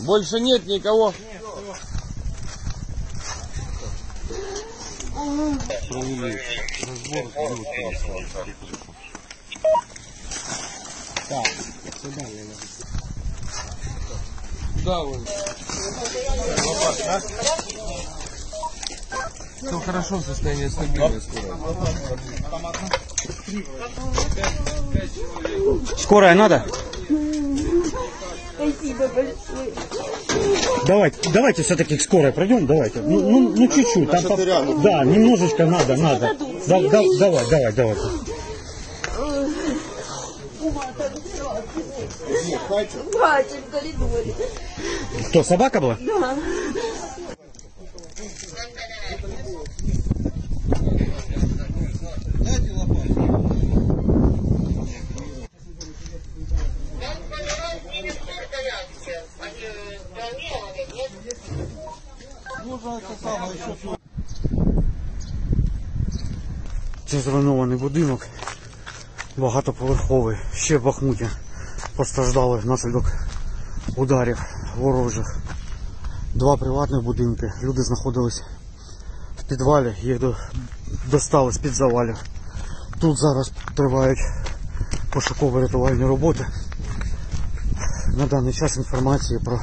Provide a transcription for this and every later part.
Больше нет никого. Так, сюда надо. Да. Все хорошо, состояние стабильное скоро. Скорая надо? Спасибо большое. Давайте, давайте все-таки к скорой пройдем, давайте. Ну, ну, ну чуть-чуть. Там, по- да, немножечко надо, надо. Да, да, давай, давай, давай. Бачим в коридоре. Кто, собака была? Да. Це зруйнований будинок, багатоповерховий, ще в Бахмуті постраждали внаслідок ударів ворожих. Два приватних будинки. Люди знаходились в підвалі, їх достали з-під завалів. Тут зараз тривають пошуково-рятувальні роботи. На даний час інформації про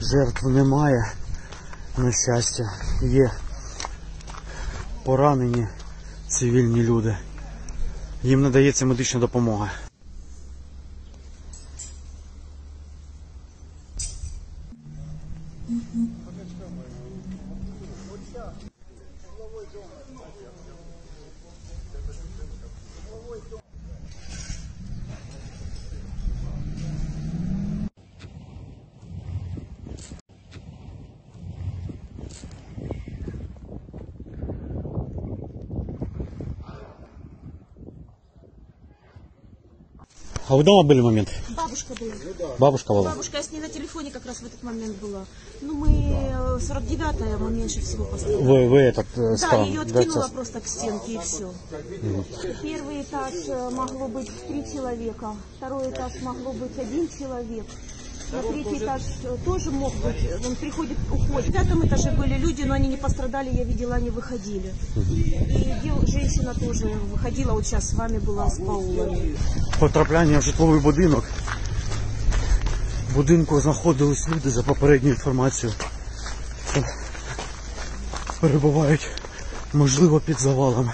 жертв немає. На щастя, є поранені цивільні люди. Їм надається медична допомога. А вы дома были в момент? Бабушка была. Бабушка была? Бабушка, я с ней на телефоне как раз в этот момент была. Ну, мы э, 49-я, мы меньше всего поставили. Вы, вы этот э, Да, ее да, откинуло цес- просто к стенке и все. Первый этаж э, могло быть три человека, второй этаж могло быть один человек На третий этаж э, тоже мог быть, э, он приходит, уходит. В пятом этаже были люди, но они не пострадали, я видела, они выходили. И дев- женщина тоже выходила, вот сейчас с вами была с Паулой. Потрапляння в житловий будинок. В будинку знаходились люди за попередньою інформацією. Що Перебувають, можливо, під завалами.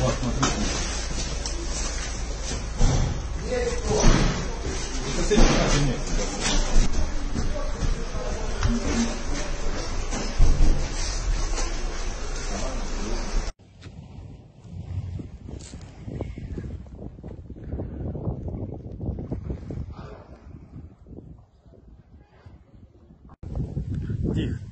Вот, смотрите. Это нет. Тихо.